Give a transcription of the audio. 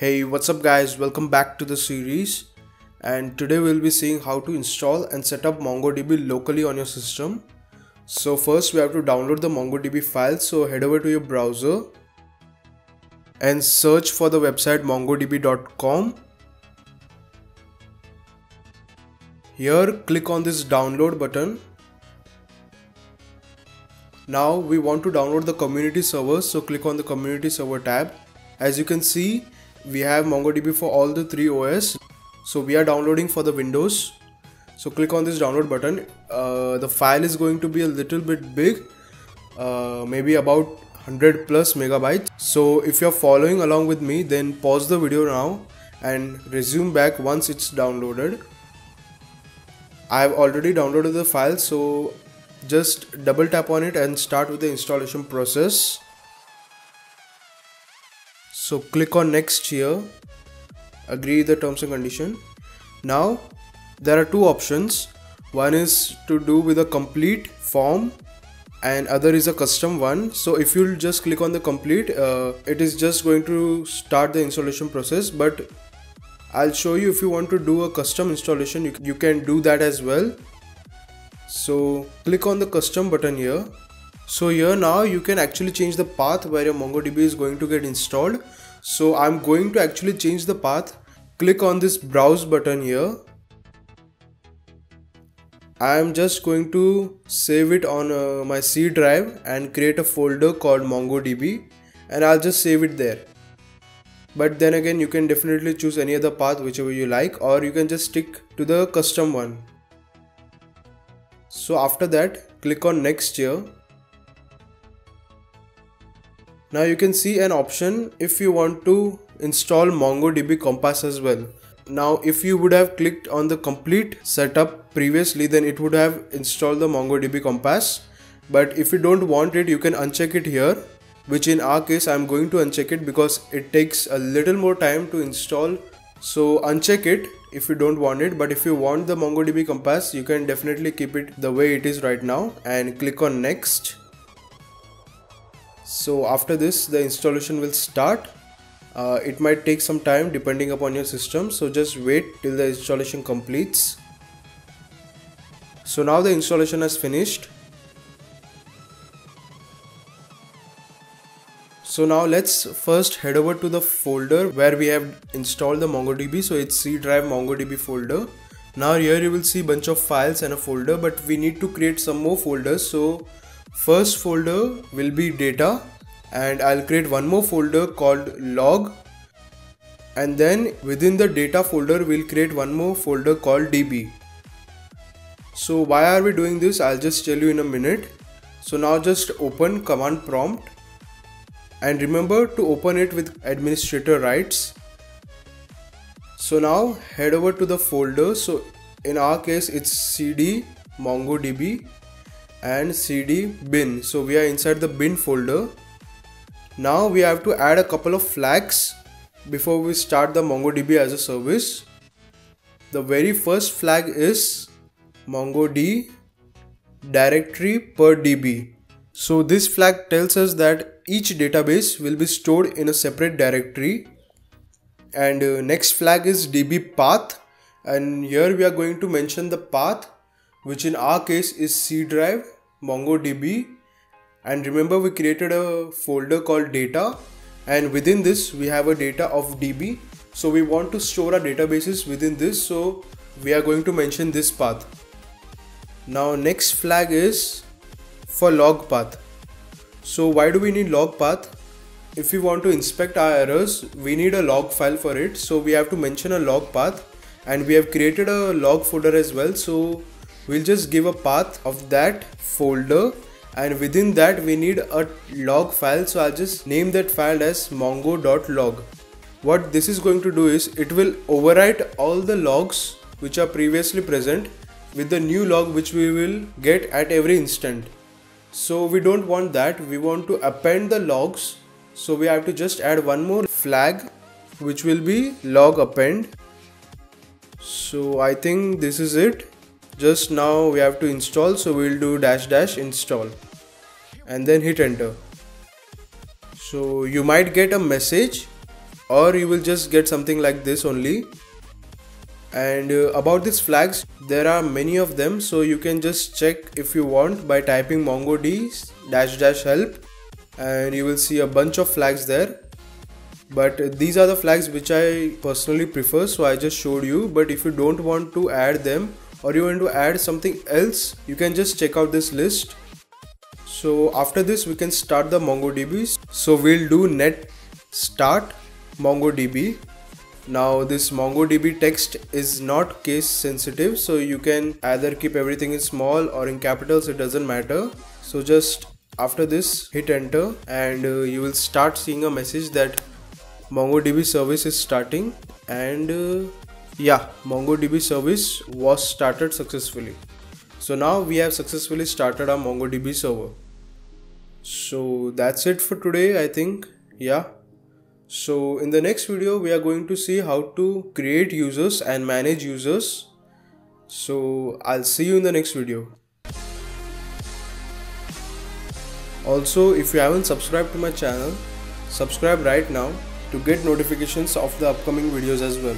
Hey what's up guys welcome back to the series and today we'll be seeing how to install and set up MongoDB locally on your system. So first we have to download the MongoDB file so head over to your browser and search for the website mongodb.com. Here click on this download button. Now we want to download the community server so click on the community server tab. As you can see we have MongoDB for all the three OS. So we are downloading for the Windows. So click on this download button. Uh, the file is going to be a little bit big, uh, maybe about 100 plus megabytes. So if you're following along with me, then pause the video now and resume back once it's downloaded. I've already downloaded the file, so just double tap on it and start with the installation process so click on next here. Agree the terms and condition. Now there are two options. One is to do with a complete form and other is a custom one. So if you just click on the complete uh, it is just going to start the installation process but I'll show you if you want to do a custom installation you, you can do that as well. So click on the custom button here so here now you can actually change the path where your MongoDB is going to get installed. So I'm going to actually change the path. Click on this browse button here. I'm just going to save it on uh, my C drive and create a folder called MongoDB and I'll just save it there. But then again you can definitely choose any other path whichever you like or you can just stick to the custom one. So after that click on next here now you can see an option if you want to install MongoDB Compass as well. Now if you would have clicked on the complete setup previously then it would have installed the MongoDB Compass. But if you don't want it you can uncheck it here which in our case I'm going to uncheck it because it takes a little more time to install. So uncheck it if you don't want it but if you want the MongoDB Compass you can definitely keep it the way it is right now and click on next so after this the installation will start. Uh, it might take some time depending upon your system. So just wait till the installation completes. So now the installation has finished. So now let's first head over to the folder where we have installed the mongodb. So it's c drive mongodb folder. Now here you will see bunch of files and a folder but we need to create some more folders. So First folder will be data and I'll create one more folder called log and then within the data folder we'll create one more folder called db. So why are we doing this I'll just tell you in a minute. So now just open command prompt and remember to open it with administrator rights. So now head over to the folder so in our case it's cd mongodb and cd bin. So we are inside the bin folder. Now we have to add a couple of flags before we start the mongodb as a service. The very first flag is mongod directory per db so this flag tells us that each database will be stored in a separate directory. And uh, next flag is db path. And here we are going to mention the path which in our case is C drive, MongoDB and remember we created a folder called data and within this we have a data of DB so we want to store our databases within this so we are going to mention this path. Now next flag is for log path. So why do we need log path? If we want to inspect our errors, we need a log file for it. So we have to mention a log path and we have created a log folder as well. So we'll just give a path of that folder and within that we need a log file so I'll just name that file as mongo.log. What this is going to do is it will overwrite all the logs which are previously present with the new log which we will get at every instant. So we don't want that we want to append the logs so we have to just add one more flag which will be log append. So I think this is it just now we have to install so we'll do dash dash install. And then hit enter. So you might get a message or you will just get something like this only. And uh, about these flags there are many of them so you can just check if you want by typing mongod dash dash help and you will see a bunch of flags there. But these are the flags which I personally prefer so I just showed you. But if you don't want to add them or you want to add something else you can just check out this list. So after this we can start the MongoDB. So we'll do net start MongoDB. Now this MongoDB text is not case sensitive so you can either keep everything in small or in capitals it doesn't matter. So just after this hit enter and uh, you will start seeing a message that MongoDB service is starting and uh, yeah MongoDB service was started successfully. So now we have successfully started our MongoDB server. So that's it for today I think yeah so in the next video we are going to see how to create users and manage users. So I'll see you in the next video. Also if you haven't subscribed to my channel, subscribe right now to get notifications of the upcoming videos as well.